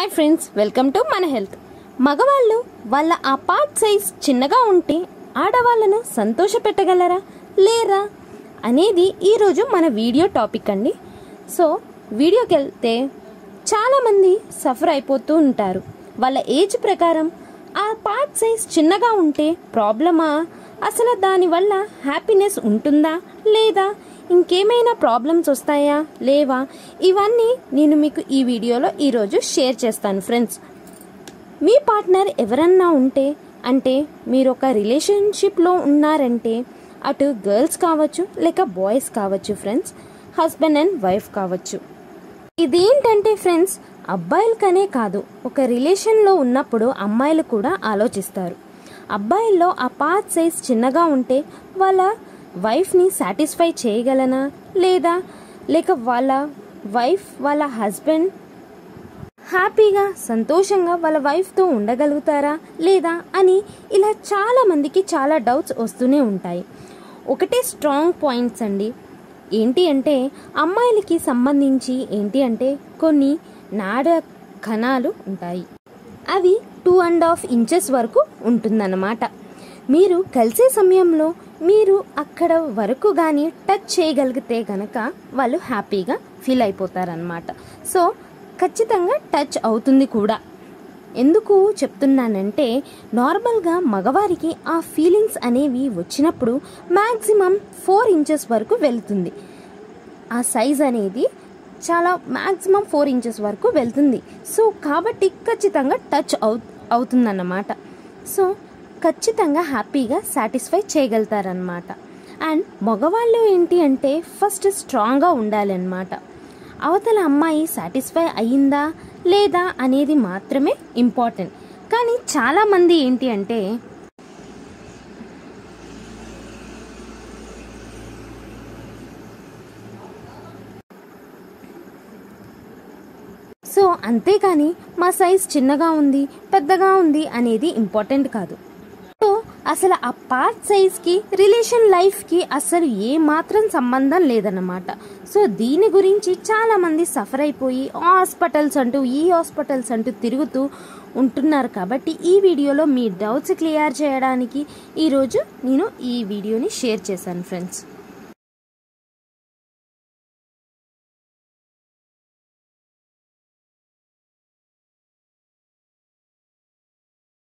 Hi friends welcome to మన health. మగవాళ్ళు వాళ్ళ ఆ పార్ట్ సైజ్ చిన్నగా ఉంటే ఆడవాళ్ళను సంతోష పెట్టగలరా లేరా అనేది ఈరోజు మన వీడియో టాపిక్ అండి. సో వీడియోకి వెళ్తే చాలామంది సఫర్ అయిపోతూ ఉంటారు. వాళ్ళ ఏజ్ ప్రకారం ఆ పార్ట్ సైజ్ చిన్నగా ఉంటే ప్రాబ్లమా? అసలు దానివల్ల హ్యాపీనెస్ ఉంటుందా లేదా? ఇంకేమైనా ప్రాబ్లమ్స్ వస్తాయా? లేవా? ఇవన్నీ నేను మీకు ఈ వీడియోలో ఈరోజు షేర్ చేస్తాను ఫ్రెండ్స్ మీ పార్ట్నర్ ఎవరన్నా ఉంటే అంటే మీరు ఒక రిలేషన్షిప్లో ఉన్నారంటే అటు గర్ల్స్ కావచ్చు లేక బాయ్స్ కావచ్చు ఫ్రెండ్స్ హస్బెండ్ అండ్ వైఫ్ కావచ్చు. ఇదేంటంటే ఫ్రెండ్స్ అబ్బాయిలకనే కాదు ఒక రిలేషన్లో ఉన్నప్పుడు అమ్మాయిలు కూడా ఆలోచిస్తారు. అబ్బాయిల్లో ఆ పార్ట్ సైజ్ చిన్నగా ఉంటే వాళ్ళ వైఫ్ని సాటిస్ఫై చేయగలనా? లేదా? లేక వాళ్ళ వైఫ్ వాళ్ళ హస్బెండ్ హ్యాపీగా సంతోషంగా వాళ్ళ వైఫ్తో ఉండగలుగుతారా? లేదా? అని ఇలా చాలా మందికి చాలా డౌట్స్ వస్తూనే ఉంటాయి. ఒకటే స్ట్రాంగ్ పాయింట్స్ అండి. ఏంటి అంటే అమ్మాయిలకి సంబంధించి ఏంటి అంటే కొన్ని నాడ కణాలు ఉంటాయి. అవి టూ అండ్ హాఫ్ ఇంచెస్ వరకు ఉంటుందన్నమాట. మీరు కలిసే సమయంలో మీరు అక్కడ వరకు కానీ టచ్ చేయగలిగితే కనుక వాళ్ళు హ్యాపీగా ఫీల్ అయిపోతారనమాట సో ఖచ్చితంగా టచ్ అవుతుంది కూడా. ఎందుకు చెప్తున్నానంటే నార్మల్గా మగవారికి ఆ ఫీలింగ్స్ అనేవి వచ్చినప్పుడు మ్యాక్సిమం ఫోర్ ఇంచెస్ వరకు వెళ్తుంది. ఆ సైజ్ అనేది చాలా మ్యాక్సిమం ఫోర్ ఇంచెస్ వరకు వెళ్తుంది. సో కాబట్టి ఖచ్చితంగా టచ్ అవు అవుతుందన్నమాట. సో ఖచ్చితంగా హ్యాపీగా సాటిస్ఫై చేయగలుగుతారనమాట అండ్ మగవాళ్ళు ఏంటి అంటే ఫస్ట్ స్ట్రాంగ్గా ఉండాలన్నమాట. అవతల అమ్మాయి సాటిస్ఫై అయ్యిందా లేదా అనేది మాత్రమే ఇంపార్టెంట్. కానీ చాలామంది ఏంటి అంటే సో అంతేకాని మా సైజ్ చిన్నగా ఉంది పెద్దగా ఉంది అనేది ఇంపార్టెంట్ కాదు. అసలు ఆ పార్ట్ సైజ్కి రిలేషన్ లైఫ్కి అసలు ఏ మాత్రం సంబంధం లేదన్నమాట. సో దీని గురించి చాలామంది సఫర్ అయిపోయి హాస్పిటల్స్ అంటూ ఈ హాస్పిటల్స్ అంటూ తిరుగుతూ ఉంటున్నారు కాబట్టి ఈ వీడియోలో మీ డౌట్స్ క్లియర్ చేయడానికి ఈరోజు నేను ఈ వీడియోని షేర్ చేశాను ఫ్రెండ్స్